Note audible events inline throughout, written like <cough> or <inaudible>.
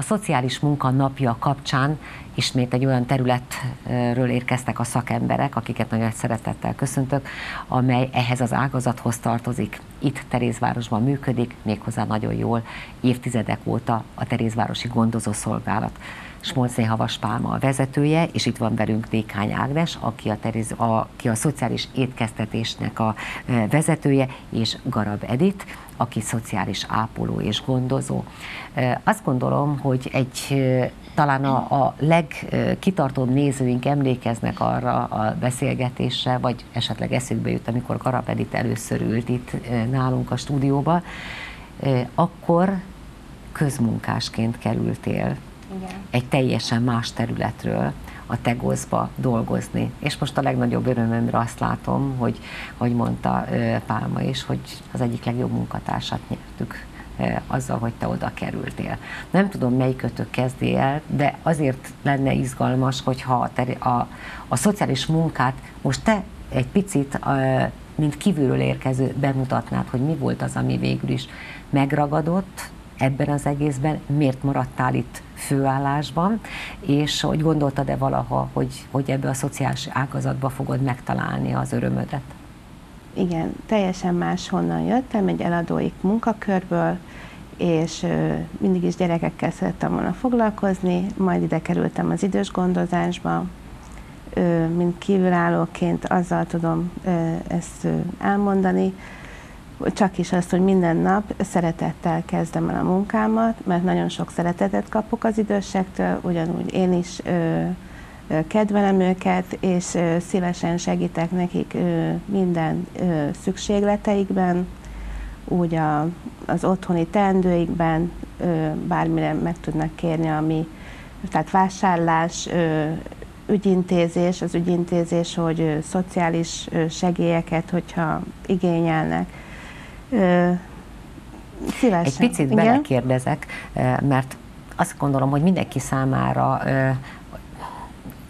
A Szociális Munka Napja kapcsán ismét egy olyan területről érkeztek a szakemberek, akiket nagyon szeretettel köszöntök, amely ehhez az ágazathoz tartozik. Itt Terézvárosban működik, méghozzá nagyon jól, évtizedek óta a Terézvárosi Gondozószolgálat. Smolcé Havas Pálma a vezetője, és itt van velünk Dékány Ágnes, aki a, Teréz, a, aki a szociális étkeztetésnek a vezetője, és Garab Edit, aki szociális ápoló és gondozó. Azt gondolom, hogy egy talán a, a legkitartóbb nézőink emlékeznek arra a beszélgetésre, vagy esetleg eszükbe jut, amikor Garab Edit először ült itt nálunk a stúdióba, akkor közmunkásként kerültél igen. egy teljesen más területről a Tegozba dolgozni. És most a legnagyobb örömömre azt látom, hogy, hogy mondta Pálma is, hogy az egyik legjobb munkatársat nyertük azzal, hogy te oda kerültél. Nem tudom, melyikötök kezdi el, de azért lenne izgalmas, hogyha a, a, a szociális munkát most te egy picit, mint kívülről érkező bemutatnád, hogy mi volt az, ami végül is megragadott, ebben az egészben, miért maradtál itt főállásban, és hogy gondoltad-e valaha, hogy, hogy ebbe a szociális ágazatba fogod megtalálni az örömödet? Igen, teljesen máshonnan jöttem, egy eladói munkakörből, és mindig is gyerekekkel szerettem volna foglalkozni, majd ide kerültem az idős gondozásba, mint kívülállóként azzal tudom ezt elmondani, csak is azt, hogy minden nap szeretettel kezdem el a munkámat, mert nagyon sok szeretetet kapok az idősektől, ugyanúgy én is ö, kedvelem őket, és szívesen segítek nekik minden szükségleteikben, úgy a, az otthoni teendőikben, bármire meg tudnak kérni, ami, tehát vásárlás, ügyintézés, az ügyintézés, hogy szociális segélyeket, hogyha igényelnek, Szívesen. Egy picit Igen? belekérdezek, mert azt gondolom, hogy mindenki számára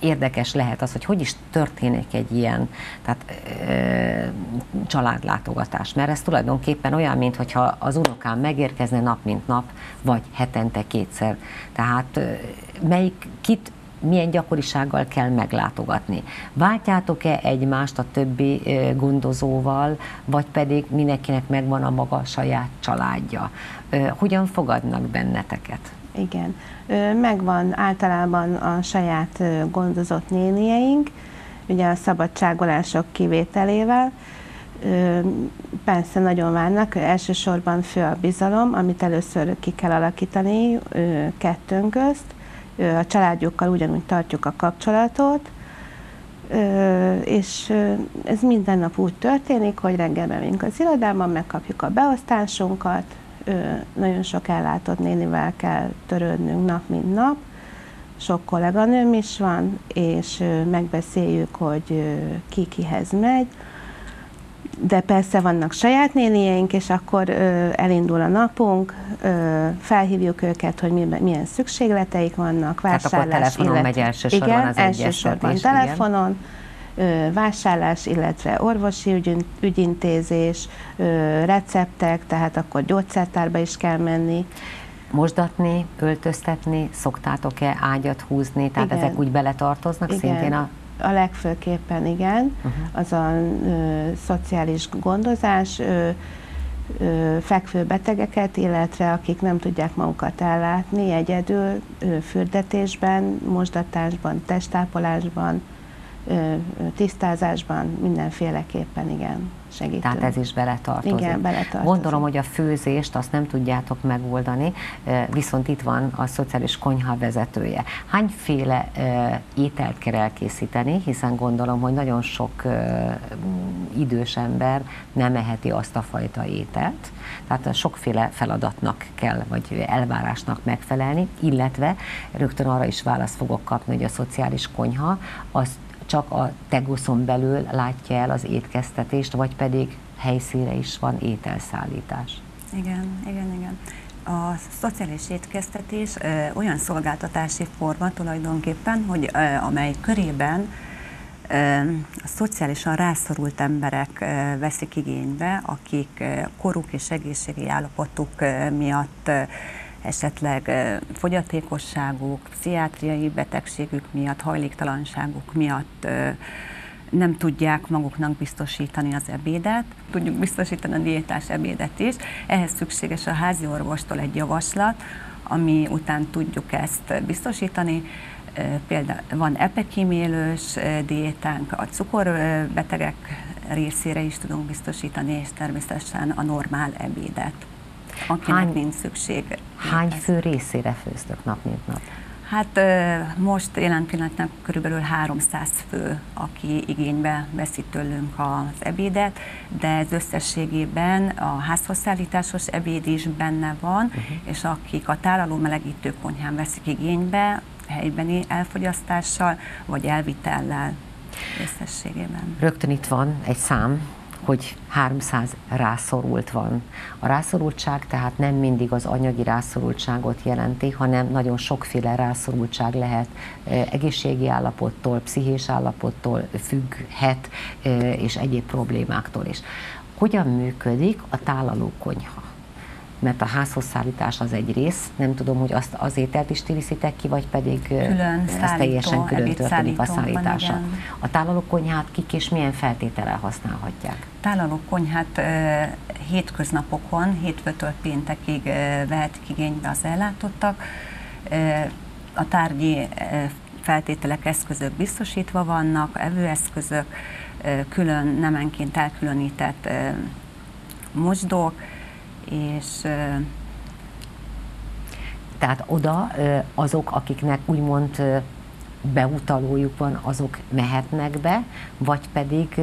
érdekes lehet az, hogy hogy is történik egy ilyen tehát, ö, családlátogatás. Mert ez tulajdonképpen olyan, mintha az unokám megérkezne nap mint nap, vagy hetente kétszer. Tehát ö, melyik, kit milyen gyakorisággal kell meglátogatni. Váltjátok-e egymást a többi gondozóval, vagy pedig mindenkinek megvan a maga saját családja? Hogyan fogadnak benneteket? Igen, megvan általában a saját gondozott nénieink, ugye a szabadságolások kivételével, Persze nagyon várnak, elsősorban fő a bizalom, amit először ki kell alakítani kettőnk közt, a családjukkal ugyanúgy tartjuk a kapcsolatot, és ez minden nap úgy történik, hogy reggel bemegyünk az irodában, megkapjuk a beosztásunkat, nagyon sok ellátott nénivel kell törődnünk nap, mint nap, sok kolléganőm is van, és megbeszéljük, hogy ki kihez megy, de persze vannak saját nénieink, és akkor ö, elindul a napunk, ö, felhívjuk őket, hogy milyen szükségleteik vannak, vásárlás. Tehát akkor telefonon illetve, megy elsősorban igen, az elsősorban telefonon, ö, vásárlás, illetve orvosi ügyintézés, ö, receptek, tehát akkor gyógyszertárba is kell menni. Mosdatni, öltöztetni, szoktátok-e ágyat húzni, tehát igen. ezek úgy beletartoznak igen. szintén a a legfőképpen igen, uh-huh. az a ö, szociális gondozás, ö, ö, fekvő betegeket, illetve akik nem tudják magukat ellátni egyedül, ö, fürdetésben, mosdatásban, testápolásban, ö, tisztázásban, mindenféleképpen igen segítünk. Tehát ez is beletartozik. Igen, beletartozik. Gondolom, hogy a főzést azt nem tudjátok megoldani, viszont itt van a szociális konyha vezetője. Hányféle ételt kell elkészíteni, hiszen gondolom, hogy nagyon sok idős ember nem eheti azt a fajta ételt, tehát sokféle feladatnak kell, vagy elvárásnak megfelelni, illetve rögtön arra is választ fogok kapni, hogy a szociális konyha az csak a tegoszon belül látja el az étkeztetést, vagy pedig helyszíre is van ételszállítás. Igen, igen, igen. A szociális étkeztetés ö, olyan szolgáltatási forma tulajdonképpen, hogy ö, amely körében ö, a szociálisan rászorult emberek ö, veszik igénybe, akik ö, koruk és egészségi állapotuk ö, miatt ö, esetleg fogyatékosságuk, pszichiátriai betegségük miatt, hajléktalanságuk miatt nem tudják maguknak biztosítani az ebédet, tudjuk biztosítani a diétás ebédet is. Ehhez szükséges a házi orvostól egy javaslat, ami után tudjuk ezt biztosítani. Például van epekímélős diétánk, a cukorbetegek részére is tudunk biztosítani, és természetesen a normál ebédet, akinek hány, nincs szükség. Hány fő részére főztök nap mint nap? Hát most jelen pillanatban körülbelül 300 fő, aki igénybe veszi tőlünk az ebédet, de ez összességében a házhozszállításos ebéd is benne van, uh-huh. és akik a tálaló melegítő konyhán veszik igénybe, helybeni elfogyasztással vagy elvitellel összességében. Rögtön itt van egy szám, hogy 300 rászorult van. A rászorultság tehát nem mindig az anyagi rászorultságot jelenti, hanem nagyon sokféle rászorultság lehet egészségi állapottól, pszichés állapottól függhet, és egyéb problémáktól is. Hogyan működik a tálalókonyha? Mert a házhoz szállítás az egy rész, nem tudom, hogy azt az ételt is viszitek ki, vagy pedig külön ez szállító, teljesen külön történik a szállítása. Van, a tálalókonyhát kik és milyen feltétellel használhatják? Tálalókonyhát hétköznapokon, hétfőtől péntekig vehetik igénybe az ellátottak. A tárgyi feltételek, eszközök biztosítva vannak, evőeszközök, külön nemenként elkülönített mosdók, és tehát oda azok, akiknek úgymond beutalójuk van, azok mehetnek be, vagy pedig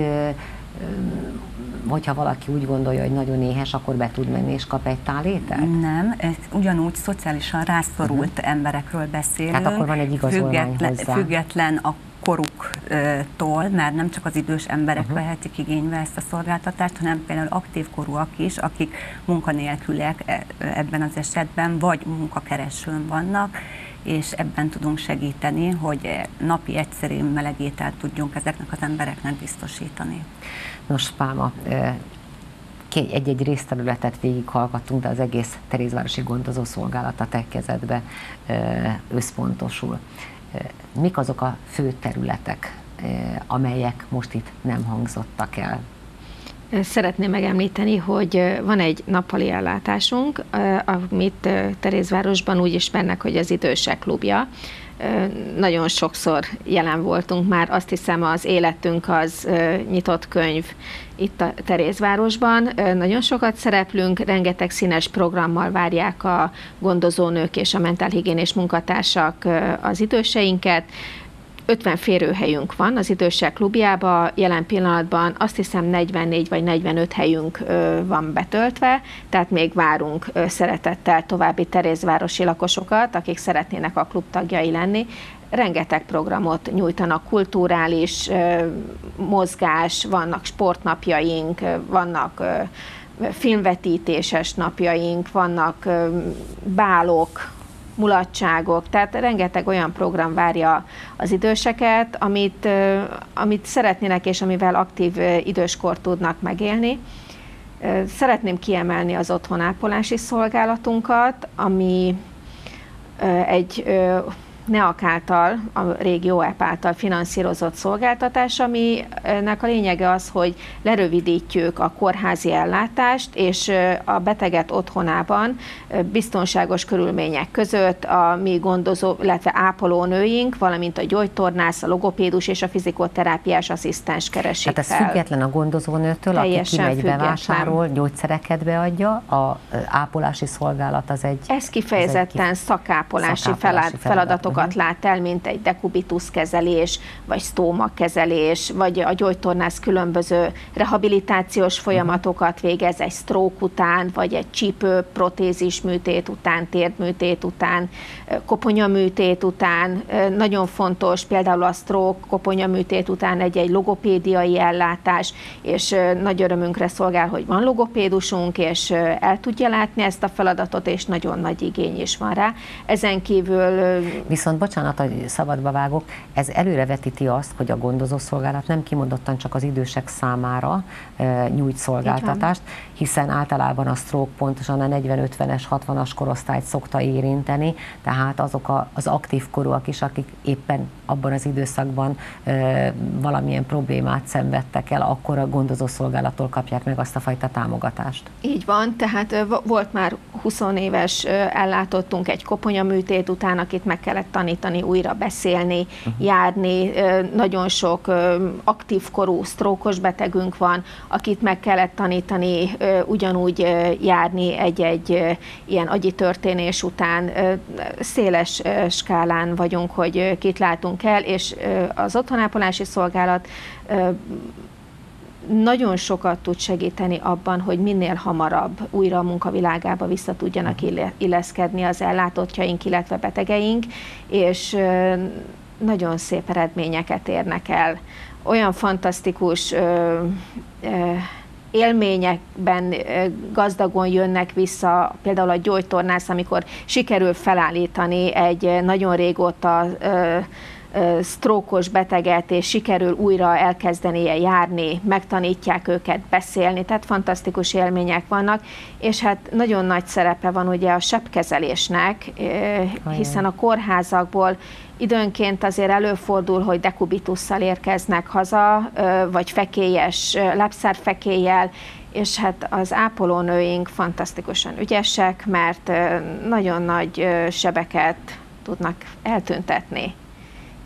hogyha valaki úgy gondolja, hogy nagyon éhes, akkor be tud menni és kap egy tálételt? Nem, ez ugyanúgy szociálisan rászorult uh-huh. emberekről beszélünk. Tehát akkor van egy igazolvány független, hozzá. Független a koruktól, mert nem csak az idős emberek uh-huh. vehetik igénybe ezt a szolgáltatást, hanem például aktív korúak is, akik munkanélküliek e, ebben az esetben, vagy munkakeresőn vannak, és ebben tudunk segíteni, hogy napi egyszerű melegételt tudjunk ezeknek az embereknek biztosítani. Nos, Pálma, egy-egy részterületet végighallgattunk, de az egész Terézvárosi Gondozó Szolgálat a te kezedbe összpontosul mik azok a fő területek, amelyek most itt nem hangzottak el? Szeretném megemlíteni, hogy van egy nappali ellátásunk, amit Terézvárosban úgy ismernek, hogy az idősek klubja. Nagyon sokszor jelen voltunk már, azt hiszem az életünk az nyitott könyv itt a Terézvárosban. Nagyon sokat szereplünk, rengeteg színes programmal várják a gondozónők és a mentálhigiénés munkatársak az időseinket. 50 férőhelyünk van az idősek klubjába, jelen pillanatban azt hiszem 44 vagy 45 helyünk van betöltve, tehát még várunk szeretettel további Terézvárosi lakosokat, akik szeretnének a klub tagjai lenni. Rengeteg programot nyújtanak, kulturális mozgás, vannak sportnapjaink, vannak filmvetítéses napjaink, vannak bálok, mulatságok, tehát rengeteg olyan program várja az időseket, amit, amit szeretnének és amivel aktív időskort tudnak megélni. Szeretném kiemelni az otthonápolási szolgálatunkat, ami egy NEAK által, a régi OEP által finanszírozott szolgáltatás, aminek a lényege az, hogy lerövidítjük a kórházi ellátást, és a beteget otthonában biztonságos körülmények között a mi gondozó, illetve ápolónőink, valamint a gyógytornász, a logopédus és a fizikoterápiás asszisztens keresik Tehát ez fel. független a gondozónőtől, Teljesen aki kimegy bevásárol, gyógyszereket beadja, a ápolási szolgálat az egy... Ez kifejezetten ez egy szakápolási, szakápolási feladatok dolgokat lát el, mint egy dekubitus kezelés, vagy stóma kezelés, vagy a gyógytornász különböző rehabilitációs folyamatokat végez egy stroke után, vagy egy csípő protézis műtét után, térdműtét után, koponyaműtét után. Nagyon fontos például a stroke koponyaműtét után egy-egy logopédiai ellátás, és nagy örömünkre szolgál, hogy van logopédusunk, és el tudja látni ezt a feladatot, és nagyon nagy igény is van rá. Ezen kívül Viszont bocsánat, hogy szabadba vágok, ez előrevetíti azt, hogy a gondozószolgálat nem kimondottan csak az idősek számára e, nyújt szolgáltatást, hiszen általában a stroke pontosan a 40-50-es, 60-as korosztályt szokta érinteni, tehát azok a, az aktív korúak is, akik éppen abban az időszakban e, valamilyen problémát szenvedtek el, akkor a gondozószolgálattól kapják meg azt a fajta támogatást. Így van, tehát volt már 20 éves ellátottunk egy koponyaműtét után, akit meg kellett tanítani újra beszélni, uh-huh. járni. Nagyon sok aktív korú sztrókos betegünk van, akit meg kellett tanítani ugyanúgy járni egy-egy ilyen agyi történés után. Széles skálán vagyunk, hogy kit látunk el, és az otthonápolási szolgálat nagyon sokat tud segíteni abban, hogy minél hamarabb újra a munkavilágába vissza tudjanak illeszkedni az ellátottjaink, illetve betegeink, és nagyon szép eredményeket érnek el. Olyan fantasztikus élményekben gazdagon jönnek vissza, például a gyógytornász, amikor sikerül felállítani egy nagyon régóta sztrókos beteget, és sikerül újra elkezdenie járni, megtanítják őket beszélni, tehát fantasztikus élmények vannak, és hát nagyon nagy szerepe van ugye a sebkezelésnek, hiszen a kórházakból időnként azért előfordul, hogy dekubitusszal érkeznek haza, vagy fekélyes, lábszárfekélyel, és hát az ápolónőink fantasztikusan ügyesek, mert nagyon nagy sebeket tudnak eltüntetni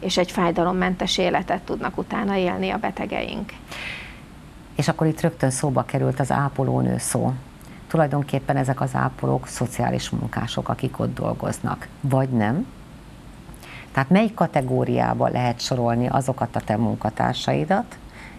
és egy fájdalommentes életet tudnak utána élni a betegeink. És akkor itt rögtön szóba került az ápolónő szó. Tulajdonképpen ezek az ápolók szociális munkások, akik ott dolgoznak, vagy nem? Tehát melyik kategóriába lehet sorolni azokat a te munkatársaidat,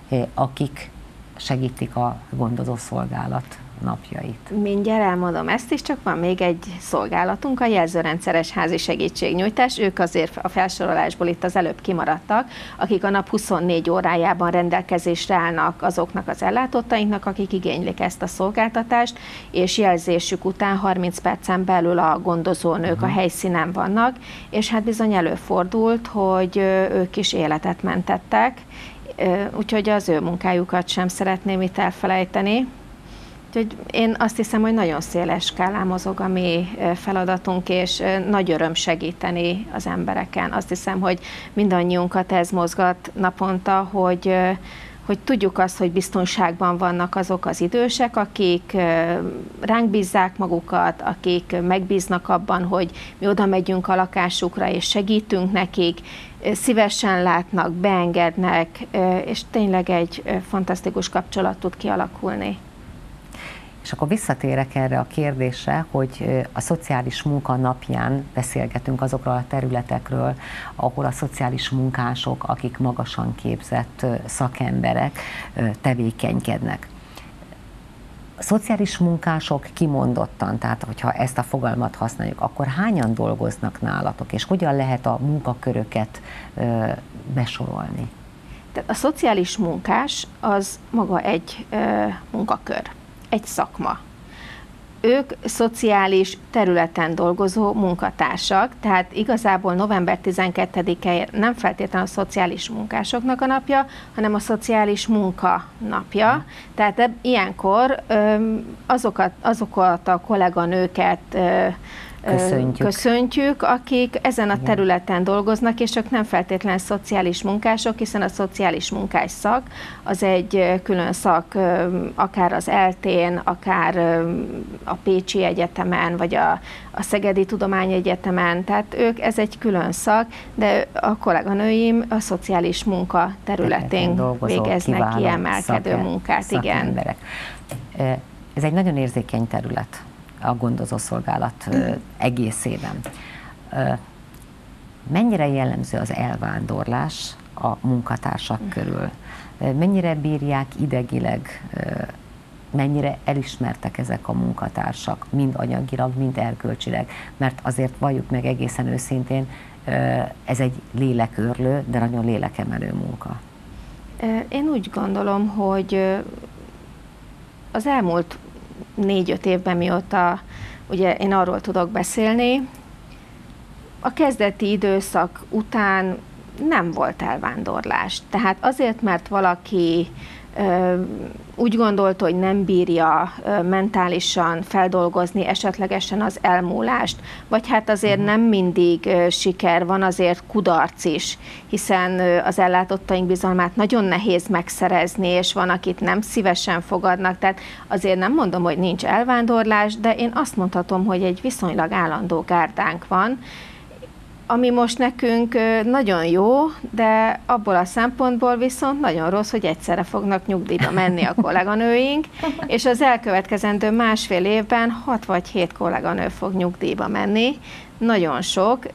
eh, akik segítik a gondozószolgálat napjait. Mindjárt elmondom ezt is, csak van még egy szolgálatunk, a jelzőrendszeres házi segítségnyújtás. Ők azért a felsorolásból itt az előbb kimaradtak, akik a nap 24 órájában rendelkezésre állnak azoknak az ellátottainknak, akik igénylik ezt a szolgáltatást, és jelzésük után 30 percen belül a gondozónők uh-huh. a helyszínen vannak, és hát bizony előfordult, hogy ők is életet mentettek, úgyhogy az ő munkájukat sem szeretném itt elfelejteni. Úgyhogy én azt hiszem, hogy nagyon széles skálán mozog a mi feladatunk, és nagy öröm segíteni az embereken. Azt hiszem, hogy mindannyiunkat ez mozgat naponta, hogy hogy tudjuk azt, hogy biztonságban vannak azok az idősek, akik ránk bízzák magukat, akik megbíznak abban, hogy mi oda megyünk a lakásukra és segítünk nekik, szívesen látnak, beengednek, és tényleg egy fantasztikus kapcsolat tud kialakulni. És akkor visszatérek erre a kérdésre, hogy a szociális munka napján beszélgetünk azokról a területekről, ahol a szociális munkások, akik magasan képzett szakemberek tevékenykednek. A szociális munkások kimondottan, tehát hogyha ezt a fogalmat használjuk, akkor hányan dolgoznak nálatok, és hogyan lehet a munkaköröket besorolni? A szociális munkás az maga egy munkakör egy szakma. Ők szociális területen dolgozó munkatársak, tehát igazából november 12-e nem feltétlenül a szociális munkásoknak a napja, hanem a szociális munka napja. Tehát ilyenkor azokat, azokat a kolléganőket köszöntjük. köszöntjük, akik ezen a területen dolgoznak, és ők nem feltétlenül szociális munkások, hiszen a szociális munkás szak az egy külön szak, akár az eltén, akár a Pécsi Egyetemen, vagy a, a Szegedi Tudományegyetemen, tehát ők, ez egy külön szak, de a kolléganőim a szociális munka területén dolgozó, végeznek kiemelkedő szake, munkát. Igen. Ez egy nagyon érzékeny terület a gondozószolgálat egészében. Mennyire jellemző az elvándorlás a munkatársak körül? Mennyire bírják idegileg, mennyire elismertek ezek a munkatársak, mind anyagilag, mind erkölcsileg? Mert azért valljuk meg egészen őszintén, ez egy lélekörlő, de nagyon lélekemelő munka. Én úgy gondolom, hogy az elmúlt négy-öt évben, mióta ugye én arról tudok beszélni, a kezdeti időszak után nem volt elvándorlás. Tehát azért, mert valaki úgy gondolta, hogy nem bírja mentálisan feldolgozni esetlegesen az elmúlást, vagy hát azért mhm. nem mindig siker, van azért kudarc is, hiszen az ellátottaink bizalmát nagyon nehéz megszerezni, és van, akit nem szívesen fogadnak, tehát azért nem mondom, hogy nincs elvándorlás, de én azt mondhatom, hogy egy viszonylag állandó gárdánk van, ami most nekünk nagyon jó, de abból a szempontból viszont nagyon rossz, hogy egyszerre fognak nyugdíjba menni a <laughs> kolléganőink, és az elkövetkezendő másfél évben 6 vagy 7 kolléganő fog nyugdíjba menni, nagyon sok.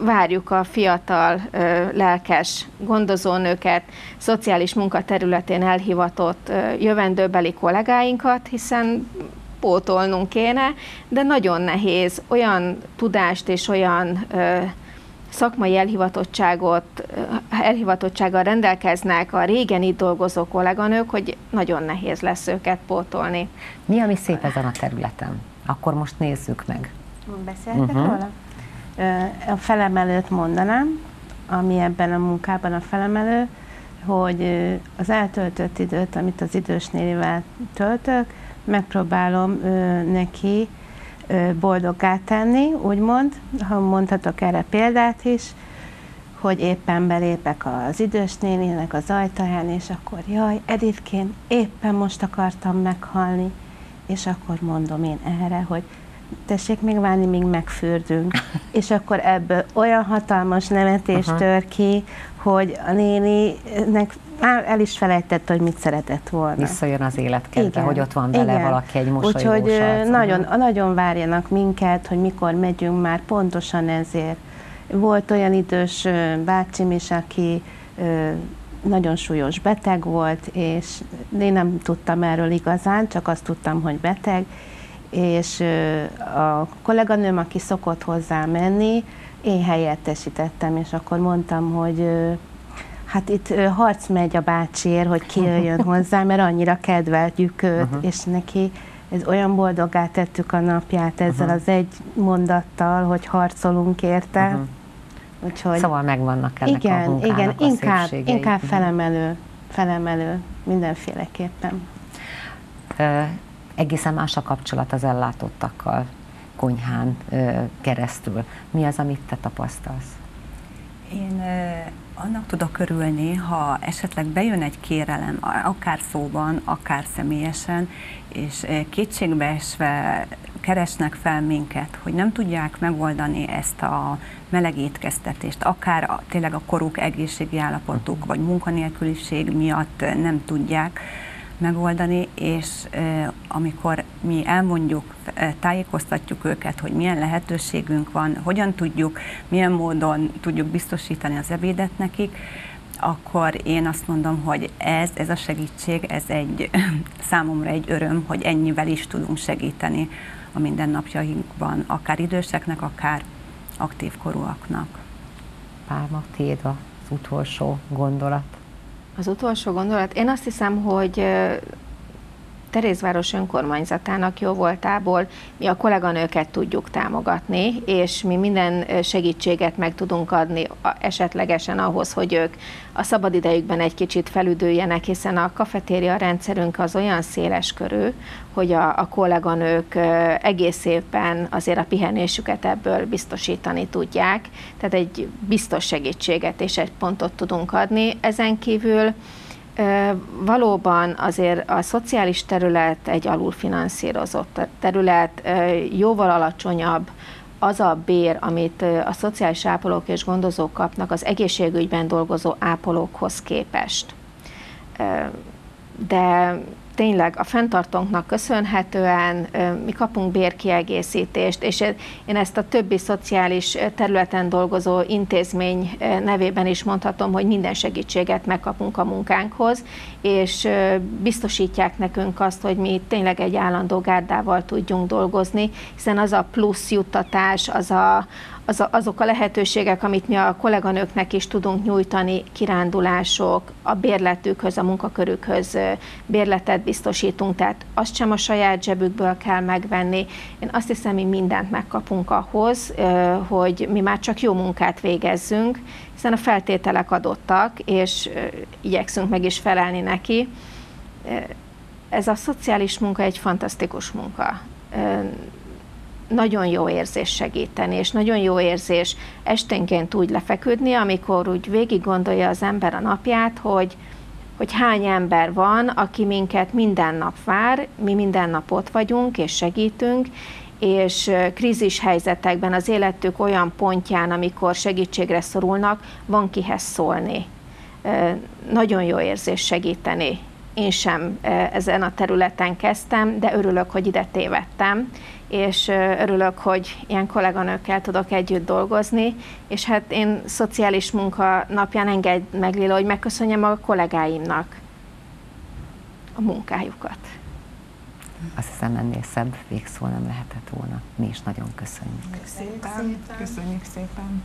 Várjuk a fiatal, lelkes gondozónőket, szociális munkaterületén elhivatott jövendőbeli kollégáinkat, hiszen pótolnunk kéne, de nagyon nehéz olyan tudást és olyan ö, szakmai elhivatottságot, elhivatottsággal rendelkeznek a régen itt dolgozó kolléganők, hogy nagyon nehéz lesz őket pótolni. Mi, ami szép ezen a területen? Akkor most nézzük meg. Beszéltek uh-huh. róla? A felemelőt mondanám, ami ebben a munkában a felemelő, hogy az eltöltött időt, amit az idős nénivel töltök, megpróbálom ö, neki ö, boldoggá tenni, úgymond, ha mondhatok erre példát is, hogy éppen belépek az idős néninek az ajtaján, és akkor jaj, Edithként éppen most akartam meghalni, és akkor mondom én erre, hogy tessék még várni, míg megfürdünk. <laughs> és akkor ebből olyan hatalmas nevetés uh-huh. tör ki, hogy a néninek már el is felejtett, hogy mit szeretett volna. Visszajön az életkedve, hogy ott van vele Igen. valaki egy mosolyogós Úgyhogy nagyon, nagyon várjanak minket, hogy mikor megyünk már pontosan ezért. Volt olyan idős bácsim is, aki nagyon súlyos beteg volt, és én nem tudtam erről igazán, csak azt tudtam, hogy beteg, és a kolléganőm, aki szokott hozzá menni, én helyettesítettem, és akkor mondtam, hogy hát itt harc megy a bácsiért, hogy ki jöjjön <laughs> hozzá, mert annyira kedveltjük őt, uh-huh. és neki ez olyan boldoggá tettük a napját ezzel uh-huh. az egy mondattal, hogy harcolunk érte. Uh-huh. Úgyhogy, szóval megvannak ennek igen, a munkának igen, a inkább, inkább felemelő, felemelő mindenféleképpen. Uh, egészen más a kapcsolat az ellátottakkal konyhán keresztül. Mi az, amit te tapasztalsz? Én annak tudok örülni, ha esetleg bejön egy kérelem, akár szóban, akár személyesen, és kétségbeesve keresnek fel minket, hogy nem tudják megoldani ezt a meleg étkeztetést, akár a, tényleg a koruk egészségi állapotuk, vagy munkanélküliség miatt nem tudják, megoldani, és amikor mi elmondjuk, tájékoztatjuk őket, hogy milyen lehetőségünk van, hogyan tudjuk, milyen módon tudjuk biztosítani az ebédet nekik, akkor én azt mondom, hogy ez, ez a segítség, ez egy <clears throat> számomra egy öröm, hogy ennyivel is tudunk segíteni a mindennapjainkban, akár időseknek, akár aktív korúaknak. Pálma, tiéd az utolsó gondolat. Az utolsó gondolat, én azt hiszem, hogy Terézváros önkormányzatának jó voltából mi a kolléganőket tudjuk támogatni, és mi minden segítséget meg tudunk adni esetlegesen ahhoz, hogy ők a szabadidejükben egy kicsit felüdüljenek, hiszen a kafetéria rendszerünk az olyan széles körű, hogy a, a kolléganők egész évben azért a pihenésüket ebből biztosítani tudják, tehát egy biztos segítséget és egy pontot tudunk adni. Ezen kívül Valóban azért a szociális terület egy alulfinanszírozott terület, jóval alacsonyabb az a bér, amit a szociális ápolók és gondozók kapnak az egészségügyben dolgozó ápolókhoz képest. De tényleg a fenntartónknak köszönhetően mi kapunk bérkiegészítést, és én ezt a többi szociális területen dolgozó intézmény nevében is mondhatom, hogy minden segítséget megkapunk a munkánkhoz, és biztosítják nekünk azt, hogy mi tényleg egy állandó gárdával tudjunk dolgozni, hiszen az a plusz juttatás, az a, az, azok a lehetőségek, amit mi a kolléganőknek is tudunk nyújtani, kirándulások, a bérletükhöz, a munkakörükhöz bérletet biztosítunk, tehát azt sem a saját zsebükből kell megvenni. Én azt hiszem, mi mindent megkapunk ahhoz, hogy mi már csak jó munkát végezzünk, hiszen a feltételek adottak, és igyekszünk meg is felelni neki. Ez a szociális munka egy fantasztikus munka nagyon jó érzés segíteni, és nagyon jó érzés esténként úgy lefeküdni, amikor úgy végig gondolja az ember a napját, hogy, hogy hány ember van, aki minket minden nap vár, mi minden nap ott vagyunk és segítünk, és krízis helyzetekben az életük olyan pontján, amikor segítségre szorulnak, van kihez szólni. Nagyon jó érzés segíteni. Én sem ezen a területen kezdtem, de örülök, hogy ide tévedtem, és örülök, hogy ilyen kolléganőkkel tudok együtt dolgozni, és hát én szociális munka napján engedj meg, Lila, hogy megköszönjem a kollégáimnak a munkájukat. Azt hiszem ennél szebb végszó nem lehetett volna. Mi is nagyon köszönjük. Köszönjük szépen. Köszönjük szépen.